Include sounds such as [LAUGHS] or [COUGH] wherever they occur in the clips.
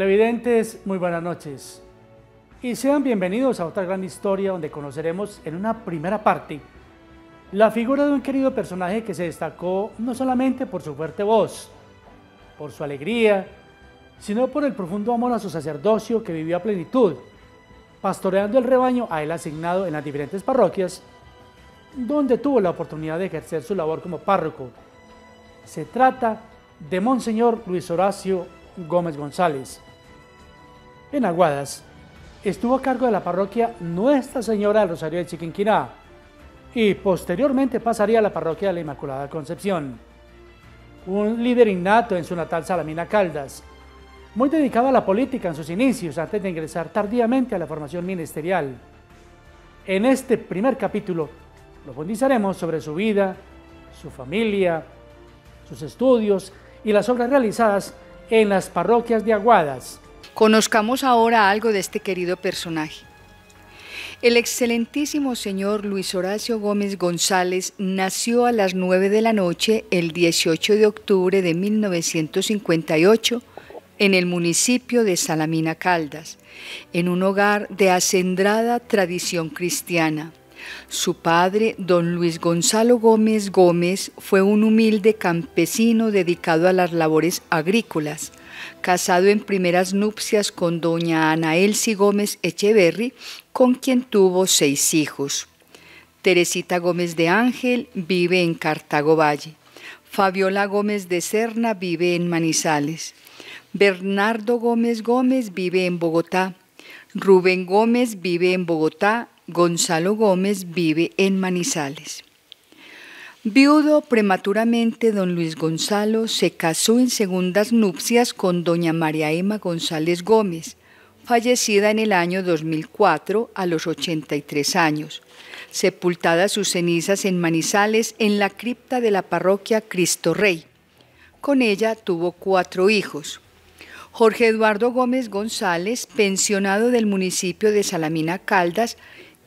Televidentes, muy buenas noches. Y sean bienvenidos a otra gran historia donde conoceremos en una primera parte la figura de un querido personaje que se destacó no solamente por su fuerte voz, por su alegría, sino por el profundo amor a su sacerdocio que vivió a plenitud, pastoreando el rebaño a él asignado en las diferentes parroquias, donde tuvo la oportunidad de ejercer su labor como párroco. Se trata de Monseñor Luis Horacio Gómez González. En Aguadas, estuvo a cargo de la parroquia Nuestra Señora del Rosario de Chiquinquirá y posteriormente pasaría a la parroquia de la Inmaculada Concepción. Un líder innato en su natal Salamina Caldas, muy dedicado a la política en sus inicios antes de ingresar tardíamente a la formación ministerial. En este primer capítulo profundizaremos sobre su vida, su familia, sus estudios y las obras realizadas en las parroquias de Aguadas. Conozcamos ahora algo de este querido personaje. El excelentísimo señor Luis Horacio Gómez González nació a las 9 de la noche el 18 de octubre de 1958 en el municipio de Salamina Caldas, en un hogar de acendrada tradición cristiana. Su padre, don Luis Gonzalo Gómez Gómez, fue un humilde campesino dedicado a las labores agrícolas, casado en primeras nupcias con doña Ana Elsie Gómez Echeverry, con quien tuvo seis hijos. Teresita Gómez de Ángel vive en Cartago Valle. Fabiola Gómez de Serna vive en Manizales. Bernardo Gómez Gómez vive en Bogotá. Rubén Gómez vive en Bogotá Gonzalo Gómez vive en Manizales. Viudo prematuramente, don Luis Gonzalo se casó en segundas nupcias con doña María Emma González Gómez, fallecida en el año 2004 a los 83 años, sepultada sus cenizas en Manizales en la cripta de la parroquia Cristo Rey. Con ella tuvo cuatro hijos. Jorge Eduardo Gómez González, pensionado del municipio de Salamina Caldas,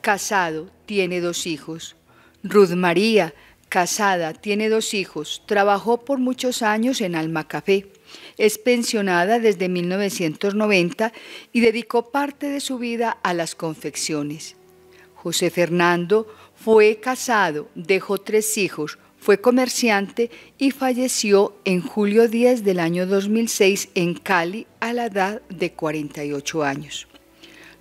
casado, tiene dos hijos. Ruth María, casada, tiene dos hijos, trabajó por muchos años en Alma Café. Es pensionada desde 1990 y dedicó parte de su vida a las confecciones. José Fernando fue casado, dejó tres hijos, fue comerciante y falleció en julio 10 del año 2006 en Cali a la edad de 48 años.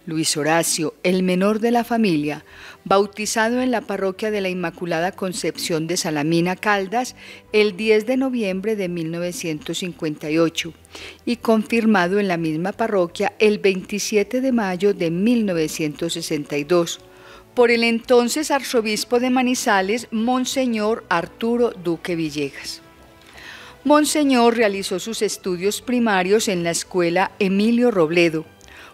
Luis Horacio, el menor de la familia, bautizado en la parroquia de la Inmaculada Concepción de Salamina Caldas el 10 de noviembre de 1958 y confirmado en la misma parroquia el 27 de mayo de 1962 por el entonces arzobispo de Manizales, Monseñor Arturo Duque Villegas. Monseñor realizó sus estudios primarios en la escuela Emilio Robledo,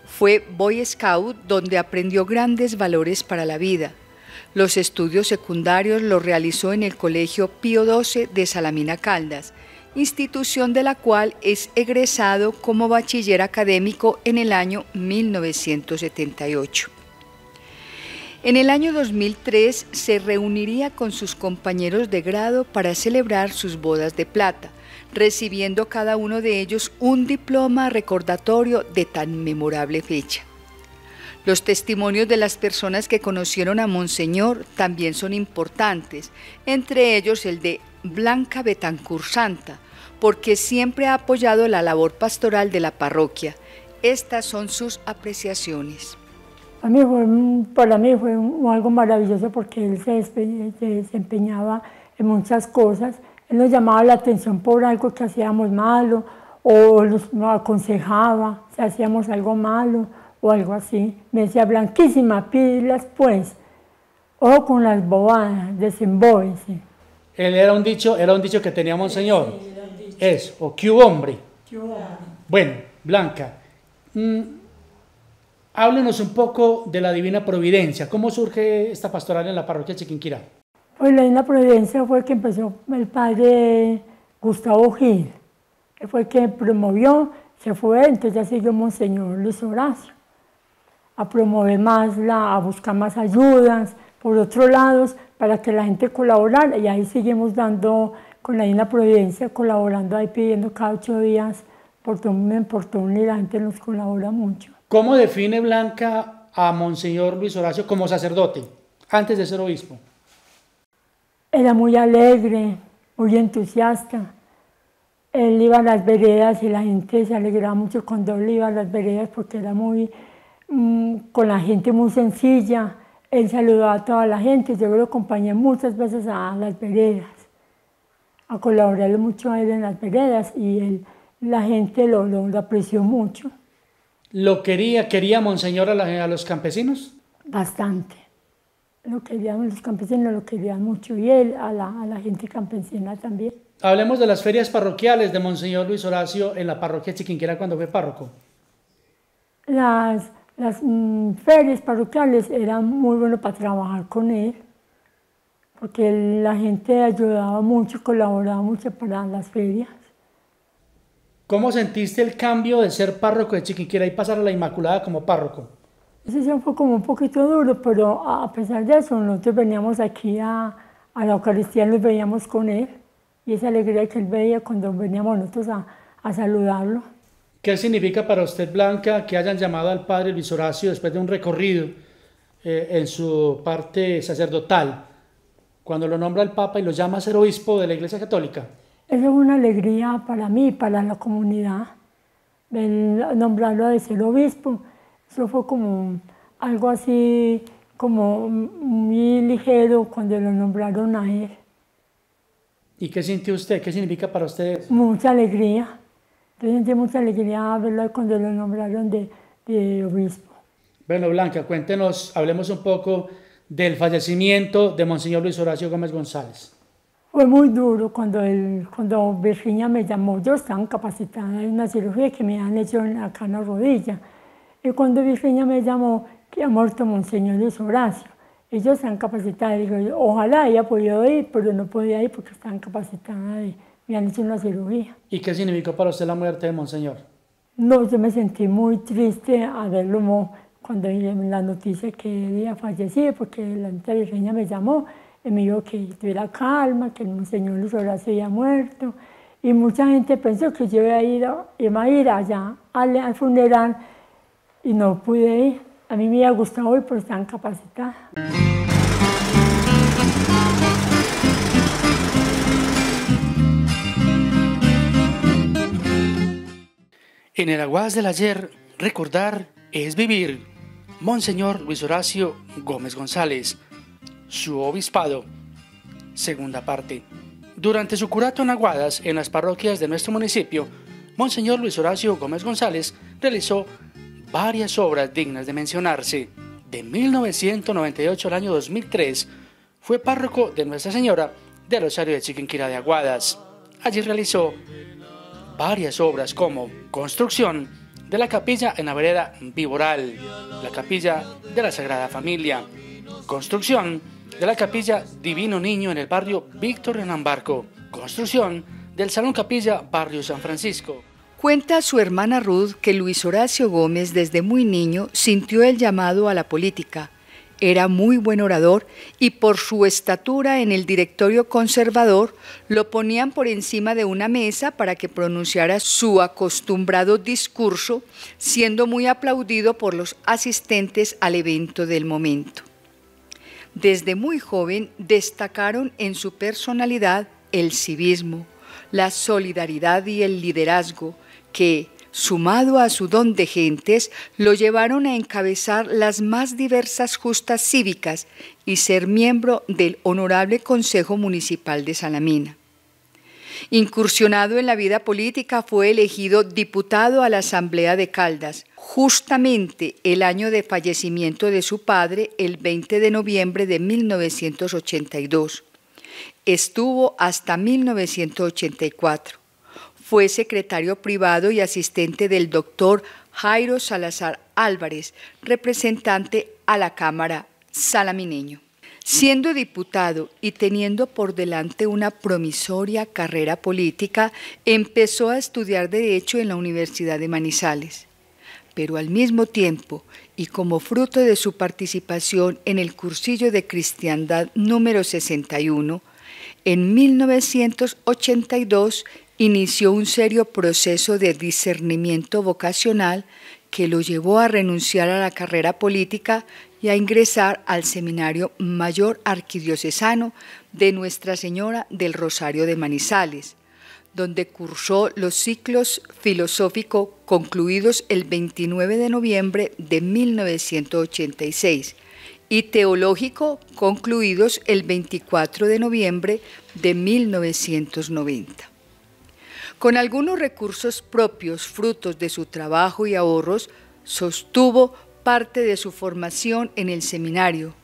fue Boy Scout donde aprendió grandes valores para la vida. Los estudios secundarios los realizó en el Colegio Pío XII de Salamina Caldas, institución de la cual es egresado como bachiller académico en el año 1978. En el año 2003 se reuniría con sus compañeros de grado para celebrar sus bodas de plata recibiendo cada uno de ellos un diploma recordatorio de tan memorable fecha. Los testimonios de las personas que conocieron a Monseñor también son importantes, entre ellos el de Blanca Betancur Santa, porque siempre ha apoyado la labor pastoral de la parroquia. Estas son sus apreciaciones. Para mí fue algo maravilloso porque él se desempeñaba en muchas cosas él nos llamaba la atención por algo que hacíamos malo o nos, aconsejaba si hacíamos algo malo o algo así. Me decía, Blanquísima, pilas pues. o con las bobadas, desembóese. Él era un dicho, era un dicho que tenía Monseñor. Sí, Eso, o que hombre. Bueno, Blanca, mm, háblenos un poco de la Divina Providencia. ¿Cómo surge esta pastoral en la parroquia de Chiquinquirá? Pues la Isla Providencia fue que empezó el padre Gustavo Gil, que fue el que promovió, se fue, entonces ya siguió Monseñor Luis Horacio, a promover más, la, a buscar más ayudas por otros lados para que la gente colaborara y ahí seguimos dando con la Isla Providencia, colaborando ahí pidiendo cada ocho días portó un portón y la gente nos colabora mucho. ¿Cómo define Blanca a Monseñor Luis Horacio como sacerdote antes de ser obispo? Era muy alegre, muy entusiasta. Él iba a las veredas y la gente se alegraba mucho cuando él iba a las veredas porque era muy, mm, con la gente muy sencilla. Él saludaba a toda la gente, yo lo acompañé muchas veces a las veredas, a colaborar mucho a él en las veredas y él, la gente lo, lo, apreció mucho. ¿Lo quería, quería Monseñor a, a los campesinos? Bastante. Lo querían los campesinos, lo querían mucho y él a la, a la gente campesina también. Hablemos de las ferias parroquiales de Monseñor Luis Horacio en la parroquia Chiquinquera cuando fue párroco. Las, las mm, ferias parroquiales eran muy buenas para trabajar con él, porque la gente ayudaba mucho, colaboraba mucho para las ferias. ¿Cómo sentiste el cambio de ser párroco de Chiquinquera y pasar a la Inmaculada como párroco? Eso fue como un poquito duro, pero a pesar de eso, nosotros veníamos aquí a, a la Eucaristía, nos veíamos con él y esa alegría que él veía cuando veníamos nosotros a, a saludarlo. ¿Qué significa para usted, Blanca, que hayan llamado al padre Luis Horacio después de un recorrido eh, en su parte sacerdotal, cuando lo nombra el Papa y lo llama a ser obispo de la Iglesia Católica? Eso es una alegría para mí, para la comunidad, el nombrarlo de ser obispo. Eso fue como algo así, como muy ligero cuando lo nombraron a él. ¿Y qué sintió usted? ¿Qué significa para usted? Mucha alegría. Yo sentí mucha alegría verlo cuando lo nombraron de, de obispo. Bueno, Blanca, cuéntenos, hablemos un poco del fallecimiento de Monseñor Luis Horacio Gómez González. Fue muy duro cuando, el, cuando Virginia me llamó. Yo estaba capacitada en una cirugía que me han hecho acá en la rodilla. Y cuando Virginia me llamó, que ha muerto Monseñor Luis Horacio ellos están capacitados. Digo, ojalá haya podido ir, pero no podía ir porque están capacitadas y me han hecho una cirugía. ¿Y qué significó para usted la muerte de Monseñor? No, yo me sentí muy triste a verlo cuando la noticia que había fallecido, porque la intervención me llamó y me dijo que tuviera calma, que el Monseñor Luis Horacio había muerto. Y mucha gente pensó que yo iba a ir, iba a ir allá al, al funeral y no pude ir. A mí me ha gustado hoy porque están capacitadas. En el aguas del ayer, recordar es vivir. Monseñor Luis Horacio Gómez González, su obispado. Segunda parte. Durante su curato en Aguadas, en las parroquias de nuestro municipio, Monseñor Luis Horacio Gómez González realizó varias obras dignas de mencionarse. De 1998 al año 2003 fue párroco de Nuestra Señora de Rosario de Chiquinquira de Aguadas. Allí realizó varias obras como construcción de la capilla en la vereda Viboral, la capilla de la Sagrada Familia, construcción de la capilla Divino Niño en el barrio Víctor en Ambarco, construcción del Salón Capilla Barrio San Francisco. Cuenta su hermana Ruth que Luis Horacio Gómez desde muy niño sintió el llamado a la política. Era muy buen orador y por su estatura en el directorio conservador lo ponían por encima de una mesa para que pronunciara su acostumbrado discurso, siendo muy aplaudido por los asistentes al evento del momento. Desde muy joven destacaron en su personalidad el civismo, la solidaridad y el liderazgo, que, sumado a su don de gentes, lo llevaron a encabezar las más diversas justas cívicas y ser miembro del Honorable Consejo Municipal de Salamina. Incursionado en la vida política, fue elegido diputado a la Asamblea de Caldas, justamente el año de fallecimiento de su padre, el 20 de noviembre de 1982. Estuvo hasta 1984. Fue secretario privado y asistente del doctor Jairo Salazar Álvarez, representante a la Cámara salamineño. Siendo diputado y teniendo por delante una promisoria carrera política, empezó a estudiar Derecho en la Universidad de Manizales. Pero al mismo tiempo, y como fruto de su participación en el cursillo de cristiandad número 61, en 1982 inició un serio proceso de discernimiento vocacional que lo llevó a renunciar a la carrera política y a ingresar al Seminario Mayor Arquidiocesano de Nuestra Señora del Rosario de Manizales, donde cursó los ciclos filosóficos concluidos el 29 de noviembre de 1986 y teológico concluidos el 24 de noviembre de 1990. Con algunos recursos propios, frutos de su trabajo y ahorros, sostuvo parte de su formación en el seminario.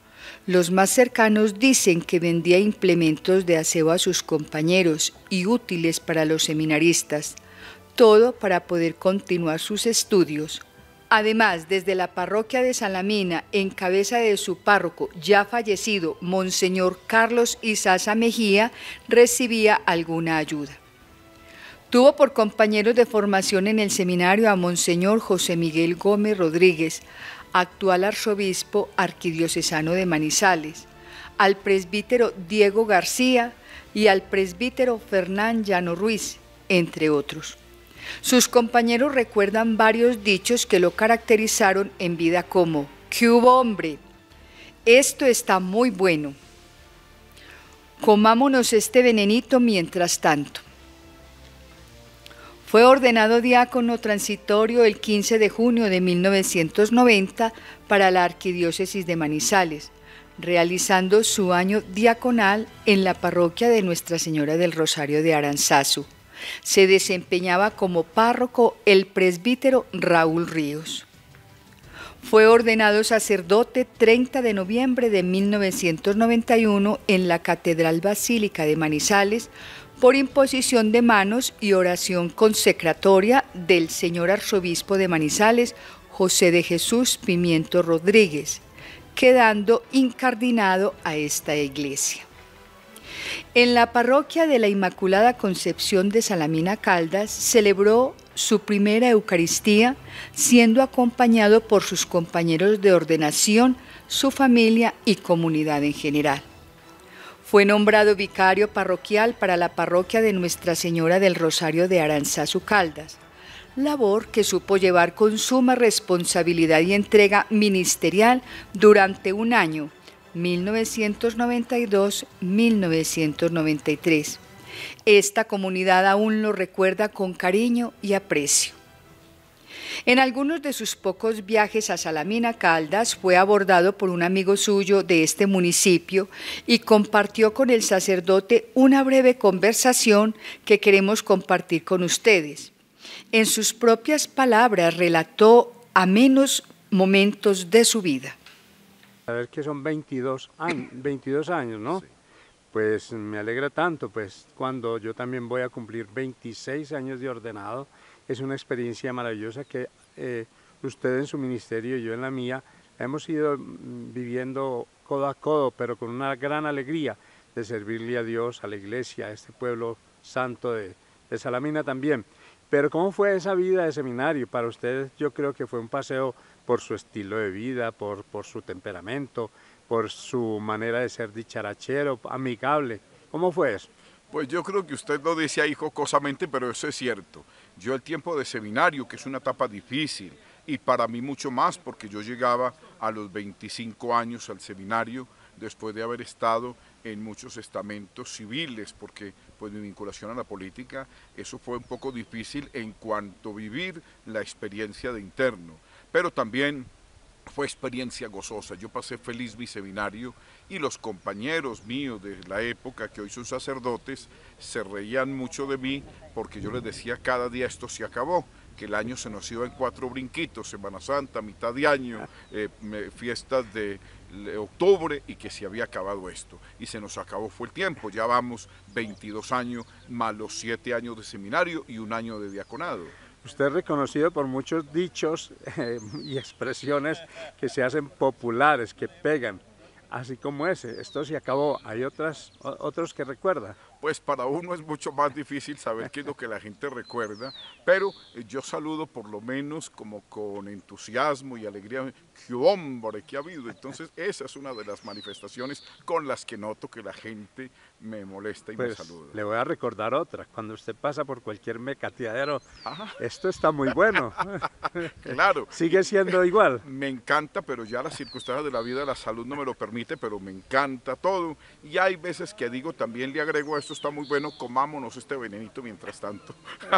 Los más cercanos dicen que vendía implementos de aseo a sus compañeros y útiles para los seminaristas, todo para poder continuar sus estudios. Además, desde la parroquia de Salamina, en cabeza de su párroco ya fallecido, Monseñor Carlos Isaza Mejía, recibía alguna ayuda. Tuvo por compañeros de formación en el seminario a Monseñor José Miguel Gómez Rodríguez, actual arzobispo arquidiocesano de Manizales, al presbítero Diego García y al presbítero Fernán Llano Ruiz, entre otros. Sus compañeros recuerdan varios dichos que lo caracterizaron en vida como, ¿qué hubo hombre? Esto está muy bueno. Comámonos este venenito mientras tanto. Fue ordenado diácono transitorio el 15 de junio de 1990 para la Arquidiócesis de Manizales, realizando su año diaconal en la parroquia de Nuestra Señora del Rosario de Aranzazu. Se desempeñaba como párroco el presbítero Raúl Ríos. Fue ordenado sacerdote 30 de noviembre de 1991 en la Catedral Basílica de Manizales por imposición de manos y oración consecratoria del señor arzobispo de Manizales, José de Jesús Pimiento Rodríguez, quedando incardinado a esta iglesia. En la parroquia de la Inmaculada Concepción de Salamina Caldas celebró su primera Eucaristía, siendo acompañado por sus compañeros de ordenación, su familia y comunidad en general. Fue nombrado vicario parroquial para la parroquia de Nuestra Señora del Rosario de Aranzazu Caldas, labor que supo llevar con suma responsabilidad y entrega ministerial durante un año, 1992-1993. Esta comunidad aún lo recuerda con cariño y aprecio. En algunos de sus pocos viajes a Salamina Caldas fue abordado por un amigo suyo de este municipio y compartió con el sacerdote una breve conversación que queremos compartir con ustedes. En sus propias palabras relató a menos momentos de su vida. A ver que son 22 años, [COUGHS] 22 años ¿no? Pues me alegra tanto, pues cuando yo también voy a cumplir 26 años de ordenado, es una experiencia maravillosa que eh, usted en su ministerio y yo en la mía hemos ido mm, viviendo codo a codo, pero con una gran alegría de servirle a Dios, a la iglesia, a este pueblo santo de, de Salamina también. Pero ¿cómo fue esa vida de seminario? Para usted yo creo que fue un paseo por su estilo de vida, por, por su temperamento, por su manera de ser dicharachero, amigable. ¿Cómo fue eso? Pues yo creo que usted lo dice ahí jocosamente, pero eso es cierto. Yo el tiempo de seminario, que es una etapa difícil, y para mí mucho más, porque yo llegaba a los 25 años al seminario, después de haber estado en muchos estamentos civiles, porque pues mi vinculación a la política, eso fue un poco difícil en cuanto a vivir la experiencia de interno, pero también fue experiencia gozosa. Yo pasé feliz mi seminario y los compañeros míos de la época, que hoy son sacerdotes, se reían mucho de mí porque yo les decía cada día esto se acabó, que el año se nos iba en cuatro brinquitos, Semana Santa, mitad de año, eh, fiestas de octubre y que se había acabado esto. Y se nos acabó fue el tiempo, ya vamos 22 años más los 7 años de seminario y un año de diaconado. Usted es reconocido por muchos dichos eh, y expresiones que se hacen populares, que pegan, así como ese. Esto se acabó. ¿Hay otras, otros que recuerda? Pues para uno es mucho más difícil saber qué es lo que la gente recuerda, pero eh, yo saludo por lo menos como con entusiasmo y alegría, ¡qué hombre que ha habido! Entonces esa es una de las manifestaciones con las que noto que la gente me molesta y me Pues saluda. le voy a recordar otra. Cuando usted pasa por cualquier mecateadero, esto está muy bueno. [LAUGHS] Claro. Sigue siendo igual. [LAUGHS] Me encanta, pero ya las circunstancias de la vida, la salud no me lo permite, pero me encanta todo. Y hay veces que digo, también le agrego, esto está muy bueno, comámonos este venenito mientras tanto. [LAUGHS]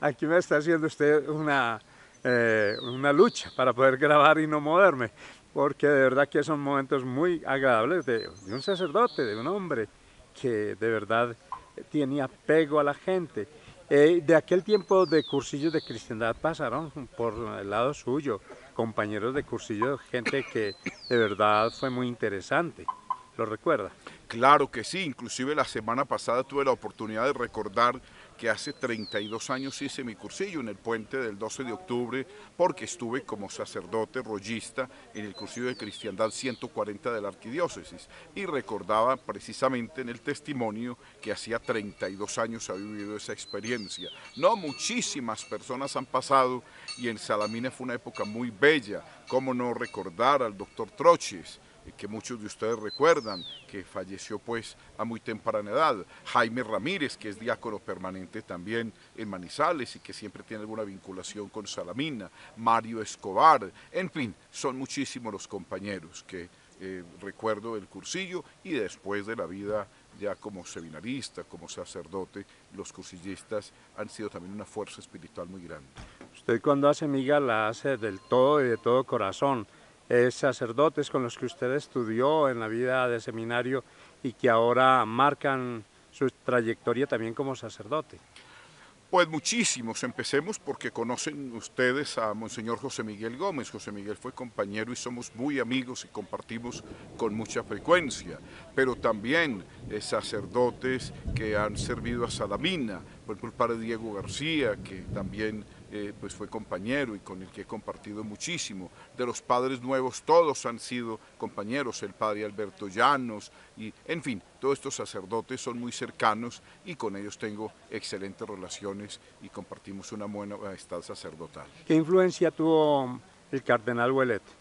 Aquí me está haciendo usted una, eh, una lucha para poder grabar y no moverme, porque de verdad que son momentos muy agradables de, un sacerdote, de un hombre que de verdad tiene apego a la gente. Eh, de aquel tiempo de cursillos de cristiandad pasaron por el lado suyo, compañeros de cursillo, gente que de verdad fue muy interesante. ¿Lo recuerda? Claro que sí, inclusive la semana pasada tuve la oportunidad de recordar que hace 32 años hice mi cursillo en el puente del 12 de octubre porque estuve como sacerdote rollista en el cursillo de cristiandad 140 de la arquidiócesis y recordaba precisamente en el testimonio que hacía 32 años había vivido esa experiencia. No muchísimas personas han pasado y en Salamina fue una época muy bella, cómo no recordar al doctor Troches, que muchos de ustedes recuerdan, que falleció pues a muy temprana edad. Jaime Ramírez, que es diácono permanente también en Manizales y que siempre tiene alguna vinculación con Salamina. Mario Escobar, en fin, son muchísimos los compañeros que eh, recuerdo del cursillo y después de la vida ya como seminarista, como sacerdote, los cursillistas han sido también una fuerza espiritual muy grande. Usted cuando hace miga la hace del todo y de todo corazón sacerdotes con los que usted estudió en la vida de seminario y que ahora marcan su trayectoria también como sacerdote? Pues muchísimos. Empecemos porque conocen ustedes a Monseñor José Miguel Gómez. José Miguel fue compañero y somos muy amigos y compartimos con mucha frecuencia. Pero también eh, sacerdotes que han servido a Salamina, por ejemplo el Diego García, que también eh, pues fue compañero y con el que he compartido muchísimo. De los padres nuevos todos han sido compañeros, el padre Alberto Llanos, y en fin, todos estos sacerdotes son muy cercanos y con ellos tengo excelentes relaciones y compartimos una buena amistad sacerdotal. ¿Qué influencia tuvo el cardenal Ouellet?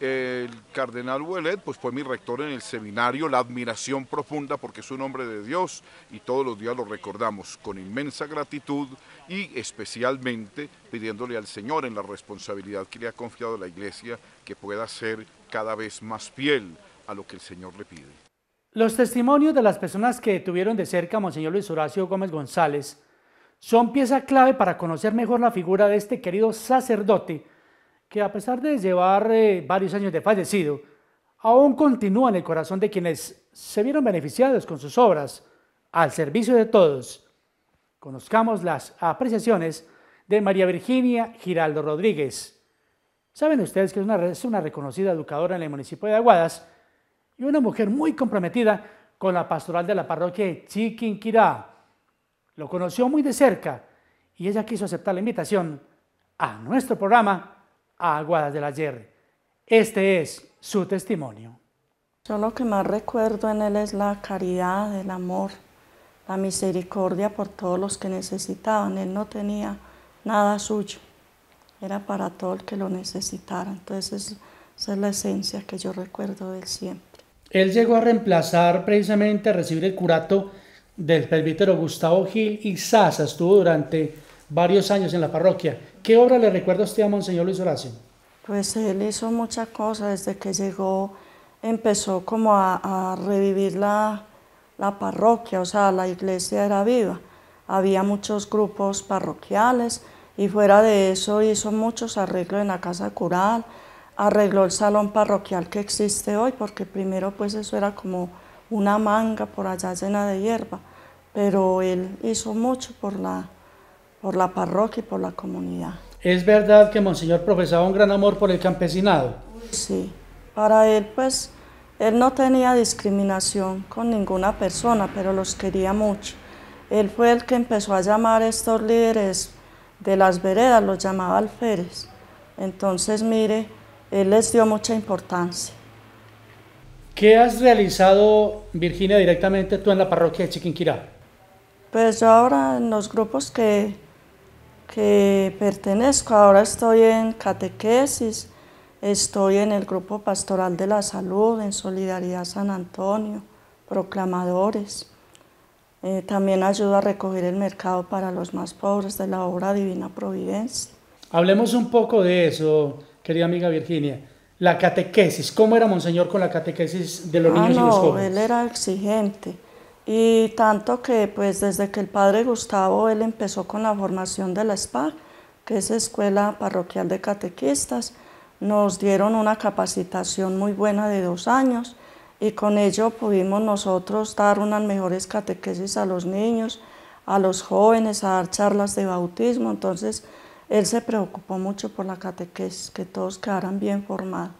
El cardenal Ouellet pues fue mi rector en el seminario, la admiración profunda porque es un hombre de Dios y todos los días lo recordamos con inmensa gratitud y especialmente pidiéndole al Señor en la responsabilidad que le ha confiado la iglesia que pueda ser cada vez más fiel a lo que el Señor le pide. Los testimonios de las personas que tuvieron de cerca a Monseñor Luis Horacio Gómez González son pieza clave para conocer mejor la figura de este querido sacerdote que a pesar de llevar eh, varios años de fallecido, aún continúa en el corazón de quienes se vieron beneficiados con sus obras al servicio de todos. Conozcamos las apreciaciones de María Virginia Giraldo Rodríguez. Saben ustedes que es una, es una reconocida educadora en el municipio de Aguadas y una mujer muy comprometida con la pastoral de la parroquia de Chiquinquirá. Lo conoció muy de cerca y ella quiso aceptar la invitación a nuestro programa Aguadas del Ayer. Este es su testimonio. Yo lo que más recuerdo en él es la caridad, el amor, la misericordia por todos los que necesitaban. Él no tenía nada suyo, era para todo el que lo necesitara. Entonces esa es la esencia que yo recuerdo de él siempre. Él llegó a reemplazar precisamente a recibir el curato del presbítero Gustavo Gil y Sasa. Estuvo durante varios años en la parroquia. ¿Qué obra le recuerda usted a Monseñor Luis Horacio? Pues él hizo muchas cosas desde que llegó, empezó como a, revivir la, la parroquia, o sea, la iglesia era viva. Había muchos grupos parroquiales y fuera de eso hizo muchos arreglos en la casa cural, arregló el salón parroquial que existe hoy, porque primero pues eso era como una manga por allá llena de hierba, pero él hizo mucho por la, por la parroquia y por la comunidad. ¿Es verdad que Monseñor profesaba un gran amor por el campesinado? Sí, para él pues, él no tenía discriminación con ninguna persona, pero los quería mucho. Él fue el que empezó a llamar a estos líderes de las veredas, los llamaba alférez. Entonces, mire, él les dio mucha importancia. ¿Qué has realizado, Virginia, directamente tú en la parroquia de Chiquinquirá? Pues yo ahora en los grupos que, que pertenezco, ahora estoy en catequesis, estoy en el grupo pastoral de la salud, en Solidaridad San Antonio, proclamadores. Eh, también ayuda a recoger el mercado para los más pobres de la obra Divina Providencia. Hablemos un poco de eso, querida amiga Virginia. La catequesis, ¿cómo era Monseñor con la catequesis de los Ah, niños y los no, jóvenes? él era exigente. Y tanto que pues desde que el padre Gustavo, él empezó con la formación de la SPAC, que es Escuela Parroquial de Catequistas, nos dieron una capacitación muy buena de dos años y con ello pudimos nosotros dar unas mejores catequesis a los niños, a los jóvenes, a dar charlas de bautismo. Entonces, él se preocupó mucho por la catequesis, que todos quedaran bien formados.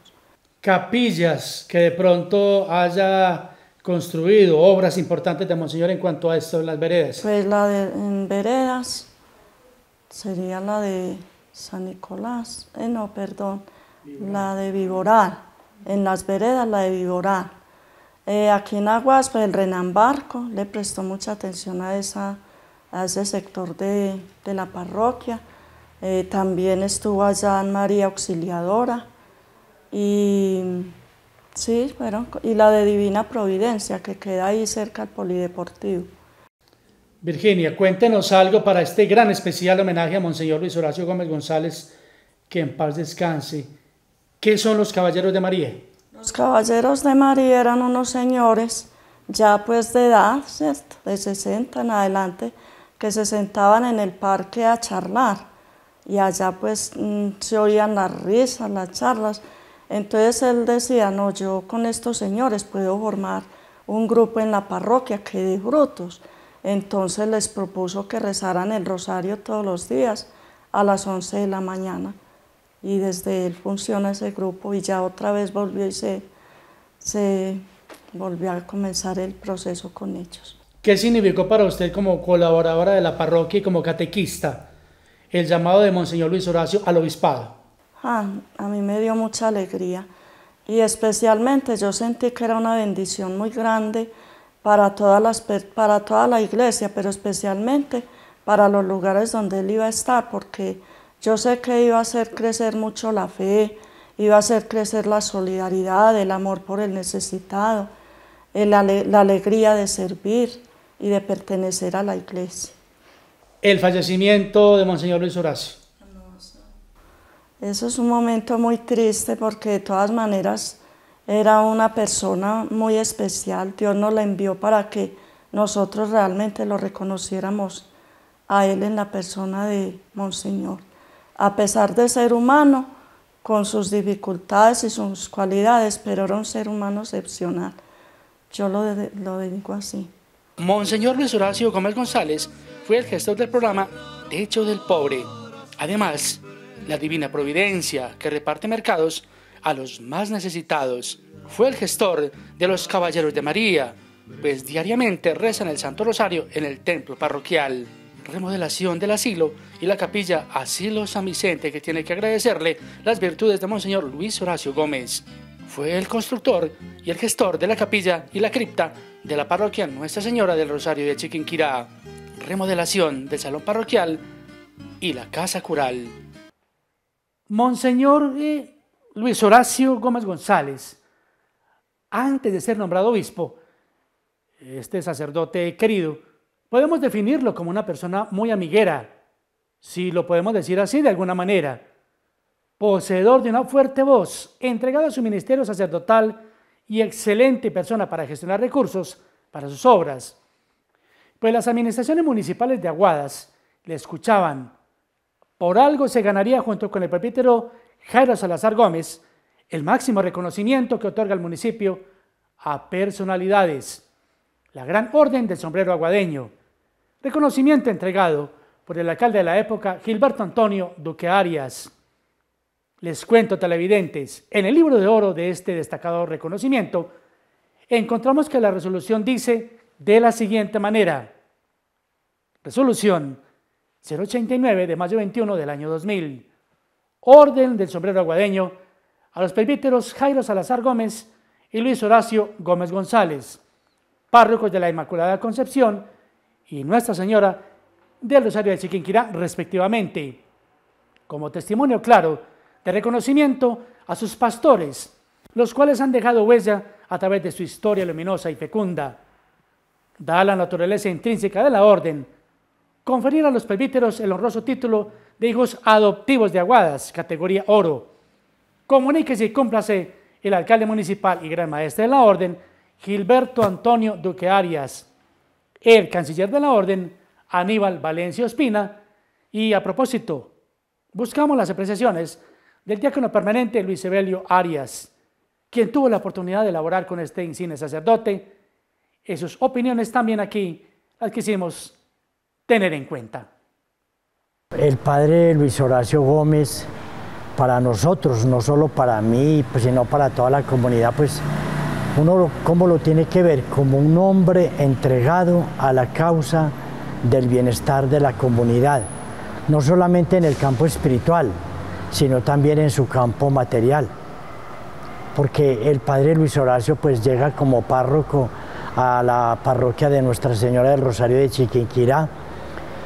Capillas que de pronto haya construido, obras importantes de Monseñor en cuanto a esto las veredas. Pues la de en Veredas sería la de San Nicolás, eh, no, perdón, la de Viboral, en las Veredas la de Viboral. Eh, aquí en Aguas, pues el Renan Barco le prestó mucha atención a, esa, a ese sector de, de la parroquia. Eh, también estuvo allá en María Auxiliadora y sí, bueno, y la de Divina Providencia que queda ahí cerca al Polideportivo. Virginia, cuéntenos algo para este gran especial homenaje a Monseñor Luis Horacio Gómez González, que en paz descanse. ¿Qué son los Caballeros de María? Los caballeros de María eran unos señores ya pues de edad, ¿cierto? De 60 en adelante, que se sentaban en el parque a charlar y allá pues mm, se oían las risas, las charlas. Entonces él decía, no, yo con estos señores puedo formar un grupo en la parroquia que dé frutos. Entonces les propuso que rezaran el rosario todos los días a las 11 de la mañana y desde él funciona ese grupo y ya otra vez volvió y se, se volvió a comenzar el proceso con ellos. ¿Qué significó para usted como colaboradora de la parroquia y como catequista el llamado de Monseñor Luis Horacio al obispado? Ah, a mí me dio mucha alegría y especialmente yo sentí que era una bendición muy grande para, todas las, para toda la iglesia, pero especialmente para los lugares donde él iba a estar, porque yo sé que iba a hacer crecer mucho la fe, iba a hacer crecer la solidaridad, el amor por el necesitado, la alegría de servir y de pertenecer a la iglesia. El fallecimiento de Monseñor Luis Horacio. Eso es un momento muy triste porque de todas maneras era una persona muy especial. Dios nos la envió para que nosotros realmente lo reconociéramos a Él en la persona de Monseñor. A pesar de ser humano, con sus dificultades y sus cualidades, pero era un ser humano excepcional. Yo lo, de- lo digo así. Monseñor Luis Horacio Gómez González fue el gestor del programa Techo del Pobre. Además, la Divina Providencia, que reparte mercados a los más necesitados. Fue el gestor de los Caballeros de María, pues diariamente rezan el Santo Rosario en el templo parroquial. Remodelación del asilo y la capilla Asilo San Vicente, que tiene que agradecerle las virtudes de Monseñor Luis Horacio Gómez. Fue el constructor y el gestor de la capilla y la cripta de la parroquia Nuestra Señora del Rosario de Chiquinquirá. Remodelación del salón parroquial y la casa cural. Monseñor eh, Luis Horacio Gómez González, antes de ser nombrado obispo, este sacerdote querido, podemos definirlo como una persona muy amiguera, si lo podemos decir así de alguna manera, poseedor de una fuerte voz, entregado a su ministerio sacerdotal y excelente persona para gestionar recursos para sus obras. Pues las administraciones municipales de Aguadas le escuchaban. Por algo se ganaría junto con el presbítero Jairo Salazar Gómez el máximo reconocimiento que otorga el municipio a personalidades. La Gran Orden del Sombrero Aguadeño. Reconocimiento entregado por el alcalde de la época, Gilberto Antonio Duque Arias. Les cuento, televidentes, en el libro de oro de este destacado reconocimiento, encontramos que la resolución dice de la siguiente manera. Resolución 089 de mayo 21 del año 2000. Orden del sombrero aguadeño a los presbíteros Jairo Salazar Gómez y Luis Horacio Gómez González, párrocos de la Inmaculada Concepción y Nuestra Señora del Rosario de Chiquinquirá, respectivamente, como testimonio claro de reconocimiento a sus pastores, los cuales han dejado huella a través de su historia luminosa y fecunda. Da la naturaleza intrínseca de la orden, conferir a los presbíteros el honroso título de hijos adoptivos de Aguadas, categoría oro. Comuníquese y cúmplase el alcalde municipal y gran maestre de la orden, Gilberto Antonio Duque Arias, el canciller de la orden, Aníbal Valencia Ospina, y a propósito, buscamos las apreciaciones del diácono permanente Luis Evelio Arias, quien tuvo la oportunidad de elaborar con este insigne sacerdote, y sus opiniones también aquí las tener en cuenta. El padre Luis Horacio Gómez, para nosotros, no solo para mí, pues, sino para toda la comunidad, pues uno cómo lo tiene que ver como un hombre entregado a la causa del bienestar de la comunidad, no solamente en el campo espiritual, sino también en su campo material. Porque el padre Luis Horacio pues llega como párroco a la parroquia de Nuestra Señora del Rosario de Chiquinquirá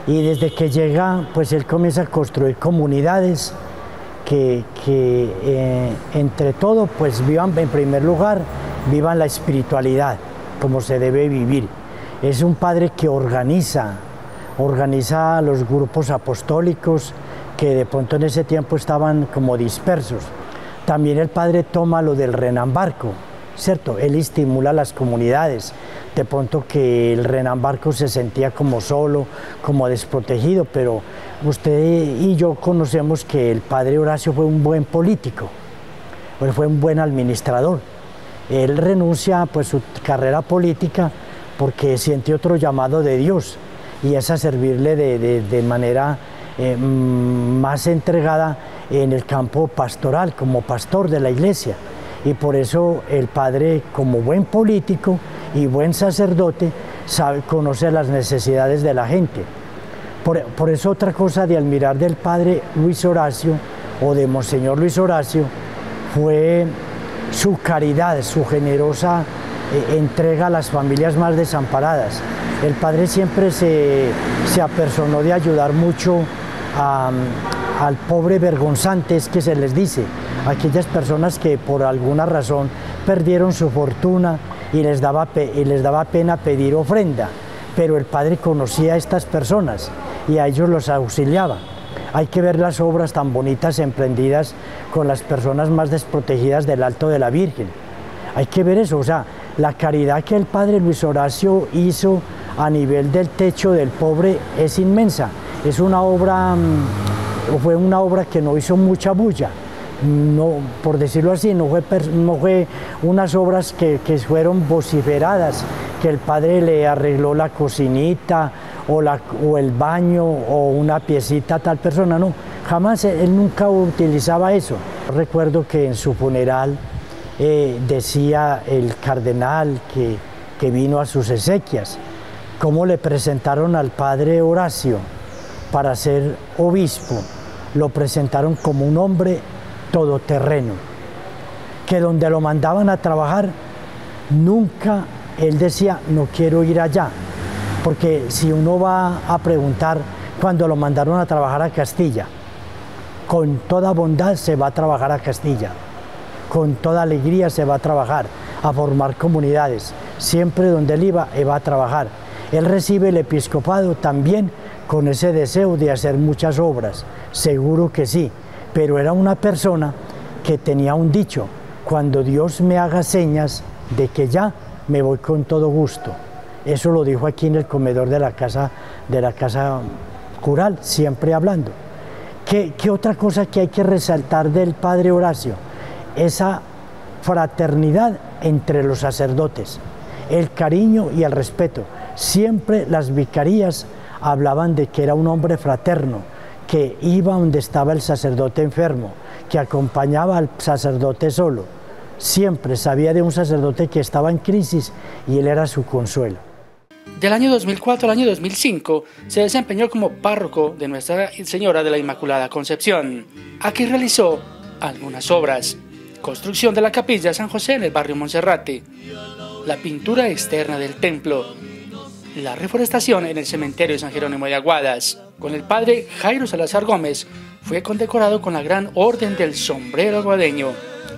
y desde que llega pues él comienza a construir comunidades que, eh, entre todo pues vivan en primer lugar, vivan la espiritualidad como se debe vivir. Es un padre que organiza, organiza los grupos apostólicos que de pronto en ese tiempo estaban como dispersos. También el padre toma lo del renambarco, ¿cierto? Él estimula las comunidades. De pronto que el renambarco se sentía como solo, como desprotegido, pero usted y yo conocemos que el padre Horacio fue un buen político, fue un buen administrador. Él renuncia pues su carrera política porque siente otro llamado de Dios y es a servirle de, manera eh, mm, más entregada en el campo pastoral, como pastor de la iglesia y por eso el padre, como buen político y buen sacerdote, sabe, conoce las necesidades de la gente. Por, eso otra cosa de admirar del padre Luis Horacio o de Monseñor Luis Horacio fue su caridad, su generosa eh, entrega a las familias más desamparadas. El padre siempre se, se apersonó de ayudar mucho al pobre vergonzante, es que se les dice, aquellas personas que por alguna razón perdieron su fortuna y les daba, y les daba pena pedir ofrenda, pero el Padre conocía a estas personas y a ellos los auxiliaba. Hay que ver las obras tan bonitas emprendidas con las personas más desprotegidas del Alto de la Virgen. Hay que ver eso, o sea, la caridad que el Padre Luis Horacio hizo a nivel del techo del pobre es inmensa. Es una obra, mm, fue una obra que no hizo mucha bulla, no, por decirlo así, no fue, no fue unas obras que, fueron vociferadas, que el padre le arregló la cocinita o, la, o el baño o una piecita a tal persona, no, jamás él nunca utilizaba eso. Recuerdo que en su funeral eh, decía el cardenal que, que vino a sus exequias, cómo le presentaron al padre Horacio para ser obispo, lo presentaron como un hombre todoterreno, que donde lo mandaban a trabajar, nunca él decía, no quiero ir allá, porque si uno va a preguntar cuando lo mandaron a trabajar a Castilla, con toda bondad se va a trabajar a Castilla, con toda alegría se va a trabajar, a formar comunidades, siempre donde él iba, él va a trabajar. Él recibe el episcopado también con ese deseo de hacer muchas obras, seguro que sí, pero era una persona que tenía un dicho, cuando Dios me haga señas de que ya me voy con todo gusto. Eso lo dijo aquí en el comedor de la casa, de la casa cural, siempre hablando. ¿Qué, ¿Qué otra cosa que hay que resaltar del padre Horacio? Esa fraternidad entre los sacerdotes, el cariño y el respeto. Siempre las vicarías hablaban de que era un hombre fraterno, que iba donde estaba el sacerdote enfermo, que acompañaba al sacerdote solo. Siempre sabía de un sacerdote que estaba en crisis y él era su consuelo. Del año 2004 al año 2005 se desempeñó como párroco de Nuestra Señora de la Inmaculada Concepción. Aquí realizó algunas obras. Construcción de la capilla San José en el barrio Monserrate, la pintura externa del templo, la reforestación en el cementerio de San Jerónimo de Aguadas, con el padre Jairo Salazar Gómez, fue condecorado con la Gran Orden del Sombrero Aguadeño,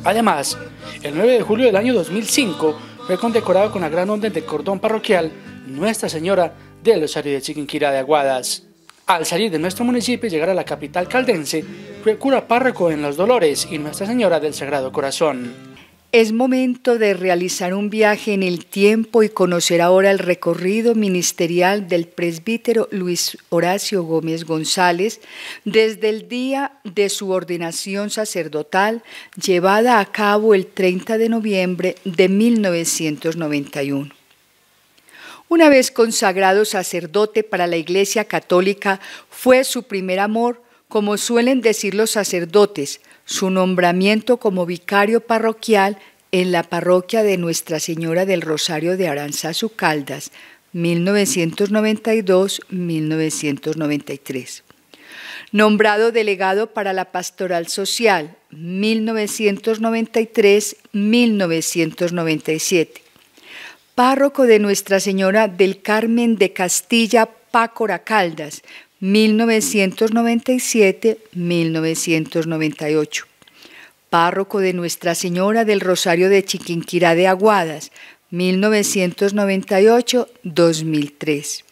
Además, el 9 de julio del año 2005 fue condecorado con la gran orden del cordón parroquial Nuestra Señora del Rosario de Chiquinquirá de Aguadas. Al salir de nuestro municipio y llegar a la capital caldense, fue cura párroco en Los Dolores y Nuestra Señora del Sagrado Corazón. Es momento de realizar un viaje en el tiempo y conocer ahora el recorrido ministerial del presbítero Luis Horacio Gómez González desde el día de su ordenación sacerdotal llevada a cabo el 30 de noviembre de 1991. Una vez consagrado sacerdote para la Iglesia Católica, fue su primer amor, como suelen decir los sacerdotes, su nombramiento como vicario parroquial en la parroquia de Nuestra Señora del Rosario de Aranzazu Caldas, 1992-1993. Nombrado delegado para la Pastoral Social, 1993-1997. Párroco de Nuestra Señora del Carmen de Castilla, Pácora Caldas, 1997-1998. Párroco de Nuestra Señora del Rosario de Chiquinquirá de Aguadas, 1998-2003.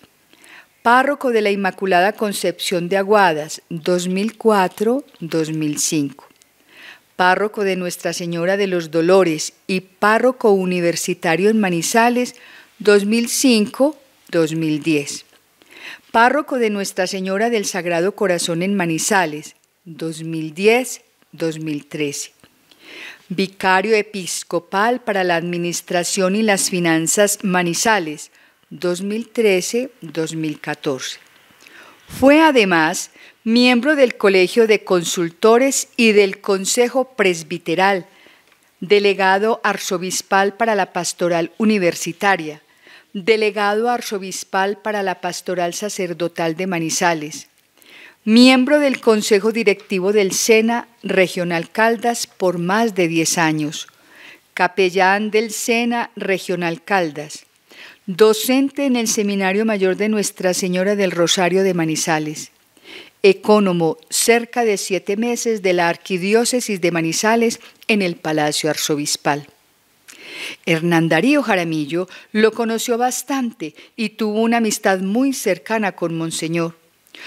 Párroco de la Inmaculada Concepción de Aguadas, 2004-2005. Párroco de Nuestra Señora de los Dolores y párroco universitario en Manizales, 2005-2010 párroco de Nuestra Señora del Sagrado Corazón en Manizales, 2010-2013. Vicario episcopal para la Administración y las Finanzas Manizales, 2013-2014. Fue además miembro del Colegio de Consultores y del Consejo Presbiteral, delegado arzobispal para la Pastoral Universitaria, delegado arzobispal para la Pastoral Sacerdotal de Manizales, miembro del Consejo Directivo del SENA Regional Caldas por más de 10 años, capellán del SENA Regional Caldas, docente en el Seminario Mayor de Nuestra Señora del Rosario de Manizales, ecónomo cerca de siete meses de la Arquidiócesis de Manizales en el Palacio Arzobispal. Hernán Darío Jaramillo lo conoció bastante y tuvo una amistad muy cercana con Monseñor.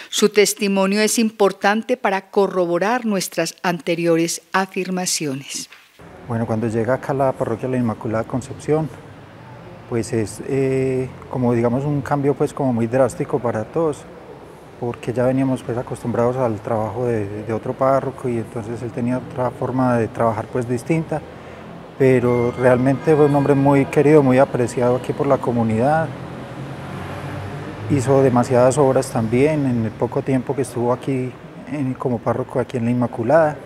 Su testimonio es importante para corroborar nuestras anteriores afirmaciones. Bueno, cuando llega acá la parroquia de la Inmaculada Concepción, pues es eh, como digamos un cambio pues como muy drástico para todos, porque ya veníamos pues acostumbrados al trabajo de, de otro párroco y entonces él tenía otra forma de trabajar pues distinta pero realmente fue un hombre muy querido, muy apreciado aquí por la comunidad. Hizo demasiadas obras también en el poco tiempo que estuvo aquí como párroco aquí en la Inmaculada.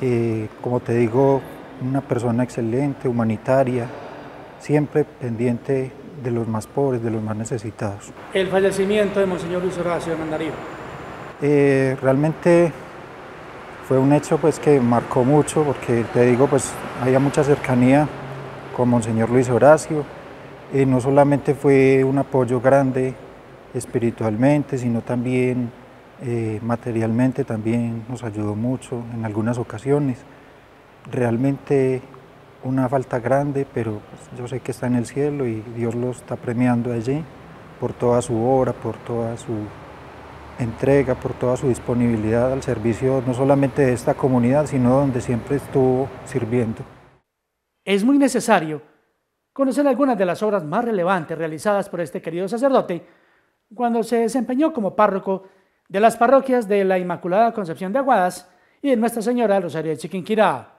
Eh, como te digo, una persona excelente, humanitaria, siempre pendiente de los más pobres, de los más necesitados. El fallecimiento de Monseñor Luis Horacio Mandarío. Eh, realmente fue un hecho pues que marcó mucho porque te digo pues había mucha cercanía con Monseñor Luis Horacio. Eh, no solamente fue un apoyo grande espiritualmente, sino también eh, materialmente también nos ayudó mucho en algunas ocasiones. Realmente una falta grande, pero pues, yo sé que está en el cielo y Dios lo está premiando allí por toda su obra, por toda su entrega, por toda su disponibilidad al servicio no solamente de esta comunidad, sino donde siempre estuvo sirviendo. Es muy necesario conocer algunas de las obras más relevantes realizadas por este querido sacerdote cuando se desempeñó como párroco de las parroquias de la Inmaculada Concepción de Aguadas y de Nuestra Señora Rosario de Chiquinquirá.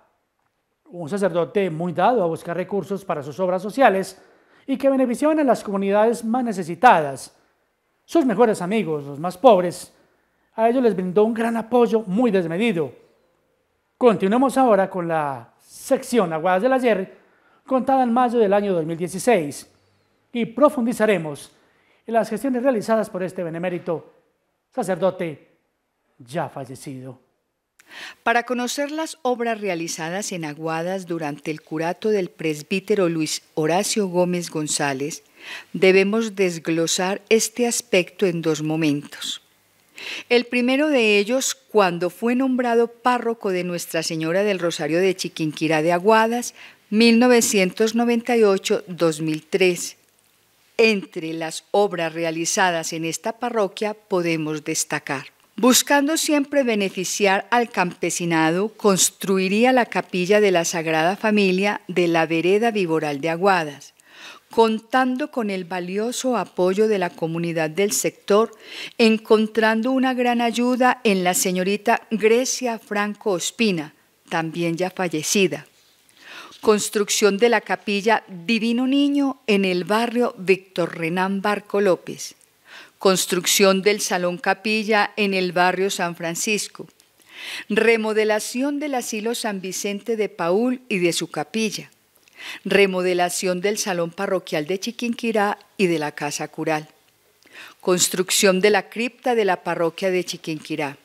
Un sacerdote muy dado a buscar recursos para sus obras sociales y que beneficiaban a las comunidades más necesitadas, sus mejores amigos, los más pobres, a ellos les brindó un gran apoyo muy desmedido. Continuemos ahora con la sección Aguadas del Ayer, contada en mayo del año 2016, y profundizaremos en las gestiones realizadas por este benemérito sacerdote ya fallecido. Para conocer las obras realizadas en Aguadas durante el curato del presbítero Luis Horacio Gómez González, debemos desglosar este aspecto en dos momentos. El primero de ellos, cuando fue nombrado párroco de Nuestra Señora del Rosario de Chiquinquirá de Aguadas, 1998-2003. Entre las obras realizadas en esta parroquia podemos destacar. Buscando siempre beneficiar al campesinado, construiría la capilla de la Sagrada Familia de la vereda Viboral de Aguadas, contando con el valioso apoyo de la comunidad del sector, encontrando una gran ayuda en la señorita Grecia Franco Ospina, también ya fallecida. Construcción de la capilla Divino Niño en el barrio Víctor Renán Barco López. Construcción del Salón Capilla en el barrio San Francisco, remodelación del asilo San Vicente de Paul y de su capilla, remodelación del Salón Parroquial de Chiquinquirá y de la Casa Cural, construcción de la cripta de la parroquia de Chiquinquirá.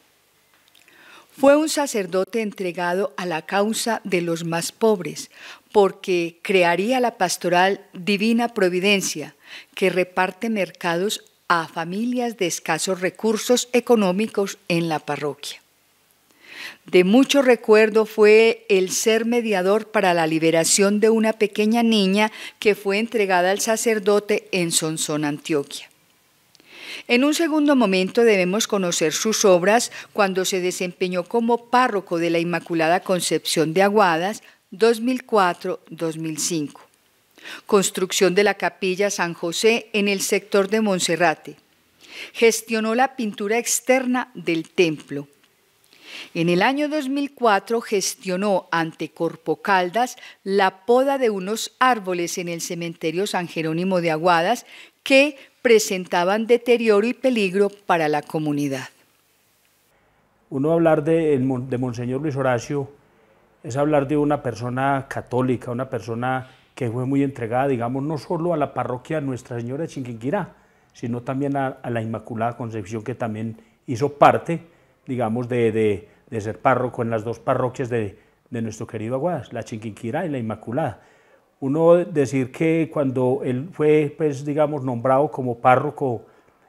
Fue un sacerdote entregado a la causa de los más pobres, porque crearía la pastoral Divina Providencia, que reparte mercados a familias de escasos recursos económicos en la parroquia. De mucho recuerdo fue el ser mediador para la liberación de una pequeña niña que fue entregada al sacerdote en Sonsón, Antioquia. En un segundo momento debemos conocer sus obras cuando se desempeñó como párroco de la Inmaculada Concepción de Aguadas 2004-2005 construcción de la capilla San José en el sector de Monserrate. Gestionó la pintura externa del templo. En el año 2004 gestionó ante Corpo Caldas la poda de unos árboles en el cementerio San Jerónimo de Aguadas que presentaban deterioro y peligro para la comunidad. Uno hablar de, de Monseñor Luis Horacio es hablar de una persona católica, una persona que fue muy entregada, digamos, no solo a la parroquia Nuestra Señora de Chinquinquirá, sino también a, la Inmaculada Concepción, que también hizo parte, digamos, de, ser párroco en las dos parroquias de, nuestro querido Aguadas, la Chinquinquirá y la Inmaculada. Uno decir que cuando él fue, pues, digamos, nombrado como párroco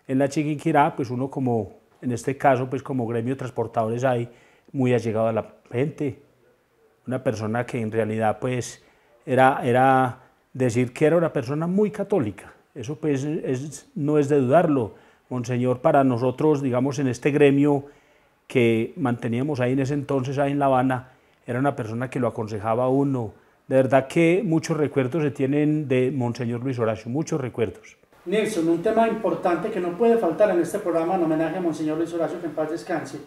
en la Chinquinquirá, pues uno como, en este caso, pues como gremio de transportadores hay muy allegado a la gente, una persona que en realidad, pues, era, era decir que era una persona muy católica. Eso pues no es de dudarlo. Monseñor, para nosotros, digamos, en este gremio que manteníamos ahí en ese entonces, ahí en La Habana, era una persona que lo aconsejaba a uno. De verdad que muchos recuerdos se tienen de Monseñor Luis Horacio, muchos recuerdos. Nelson, un tema importante que no puede faltar en este programa en homenaje a Monseñor Luis Horacio, que en paz descanse,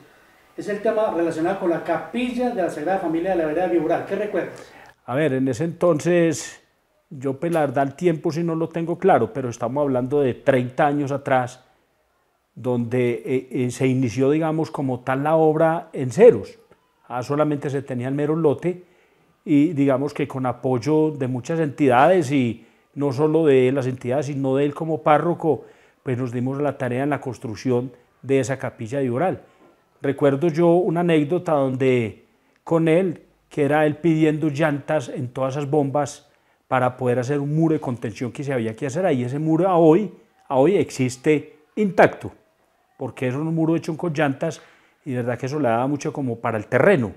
es el tema relacionado con la capilla de la Sagrada Familia de la Vereda Vibural. ¿Qué recuerdas? A ver, en ese entonces, yo pues la el tiempo si no lo tengo claro, pero estamos hablando de 30 años atrás, donde eh, eh, se inició, digamos, como tal la obra en ceros. Ah, solamente se tenía el mero lote y digamos que con apoyo de muchas entidades y no solo de las entidades, sino de él como párroco, pues nos dimos la tarea en la construcción de esa capilla de oral. Recuerdo yo una anécdota donde con él que era él pidiendo llantas en todas esas bombas para poder hacer un muro de contención que se había que hacer ahí. Ese muro a hoy, a hoy existe intacto, porque es un muro hecho con llantas y verdad que eso le daba mucho como para el terreno,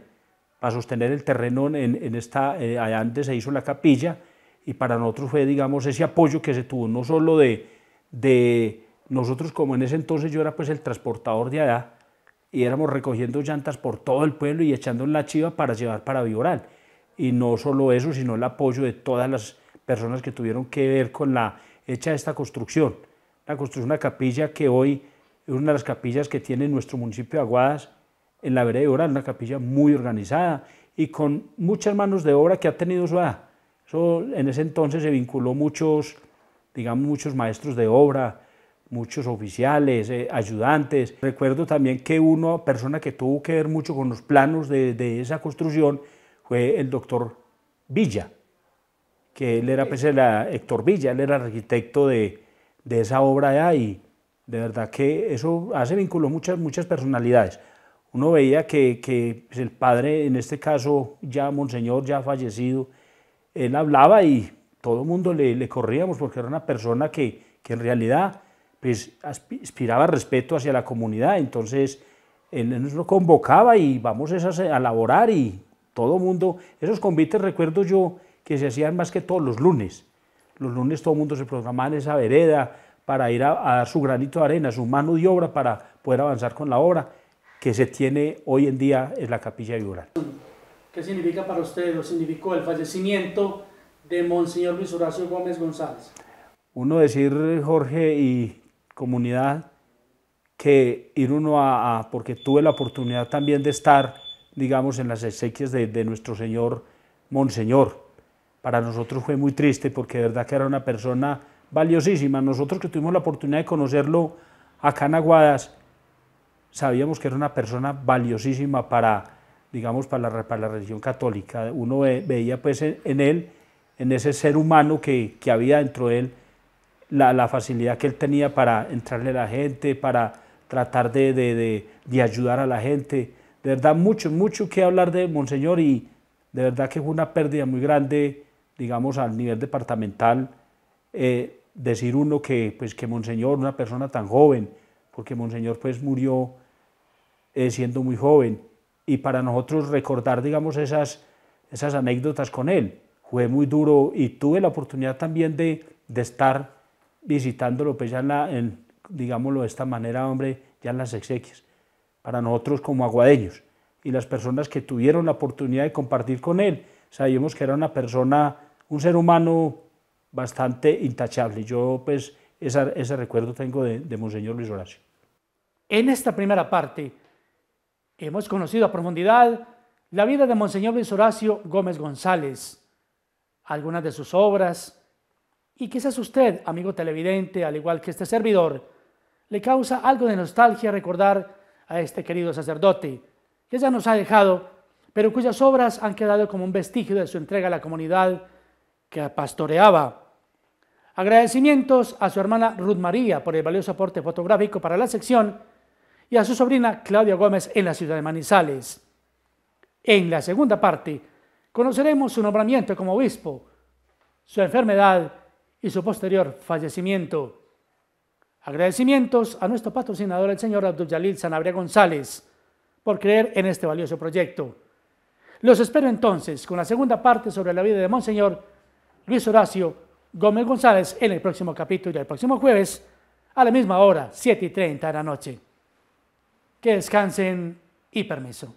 para sostener el terreno en, esta, eh, allá antes se hizo la capilla y para nosotros fue, digamos, ese apoyo que se tuvo, no solo de, de nosotros como en ese entonces yo era pues el transportador de allá, y éramos recogiendo llantas por todo el pueblo y echando en la chiva para llevar para Viboral. Y no solo eso, sino el apoyo de todas las personas que tuvieron que ver con la hecha de esta construcción. La construcción de una capilla que hoy es una de las capillas que tiene nuestro municipio de Aguadas en la vereda de Viboral, una capilla muy organizada y con muchas manos de obra que ha tenido su edad. Eso, en ese entonces se vinculó muchos, digamos, muchos maestros de obra, muchos oficiales, eh, ayudantes. Recuerdo también que una persona que tuvo que ver mucho con los planos de, esa construcción fue el doctor Villa, que él era pues, el, Héctor Villa, él era arquitecto de, esa obra allá y de verdad que eso hace vínculo muchas, muchas personalidades. Uno veía que, que pues, el padre, en este caso ya Monseñor, ya fallecido, él hablaba y todo el mundo le, le corríamos porque era una persona que, que en realidad pues inspiraba respeto hacia la comunidad, entonces él nos lo convocaba y vamos a laborar y todo mundo, esos convites recuerdo yo que se hacían más que todos los lunes, los lunes todo el mundo se programaba en esa vereda para ir a, dar su granito de arena, su mano de obra para poder avanzar con la obra que se tiene hoy en día en la capilla de ¿Qué significa para usted o significó el fallecimiento de Monseñor Luis Horacio Gómez González? Uno decir, Jorge y comunidad, que ir uno a, porque tuve la oportunidad también de estar, digamos, en las exequias de, de nuestro Señor Monseñor. Para nosotros fue muy triste porque de verdad que era una persona valiosísima. Nosotros que tuvimos la oportunidad de conocerlo acá en Aguadas, sabíamos que era una persona valiosísima para, digamos, para la, para la religión católica. Uno veía pues en él, en ese ser humano que, que había dentro de él, la, la, facilidad que él tenía para entrarle a la gente, para tratar de, de, de, ayudar a la gente. De verdad, mucho, mucho que hablar de Monseñor y de verdad que fue una pérdida muy grande, digamos, al nivel departamental. Eh, decir uno que, pues, que Monseñor, una persona tan joven, porque Monseñor pues murió eh, siendo muy joven, y para nosotros recordar, digamos, esas, esas anécdotas con él, fue muy duro y tuve la oportunidad también de, de estar visitándolo, pues ya en, la, en, digámoslo de esta manera, hombre, ya en las exequias, para nosotros como aguadeños. Y las personas que tuvieron la oportunidad de compartir con él, sabíamos que era una persona, un ser humano bastante intachable. Yo pues ese recuerdo tengo de, de Monseñor Luis Horacio. En esta primera parte hemos conocido a profundidad la vida de Monseñor Luis Horacio Gómez González, algunas de sus obras, y quizás usted, amigo televidente, al igual que este servidor, le causa algo de nostalgia recordar a este querido sacerdote, que ya nos ha dejado, pero cuyas obras han quedado como un vestigio de su entrega a la comunidad que pastoreaba. Agradecimientos a su hermana Ruth María por el valioso aporte fotográfico para la sección y a su sobrina Claudia Gómez en la ciudad de Manizales. En la segunda parte conoceremos su nombramiento como obispo, su enfermedad y su posterior fallecimiento. Agradecimientos a nuestro patrocinador, el señor Abdul Yalil Sanabria González, por creer en este valioso proyecto. Los espero entonces con la segunda parte sobre la vida de Monseñor Luis Horacio Gómez González en el próximo capítulo el próximo jueves a la misma hora, 7 y 30 de la noche. Que descansen y permiso.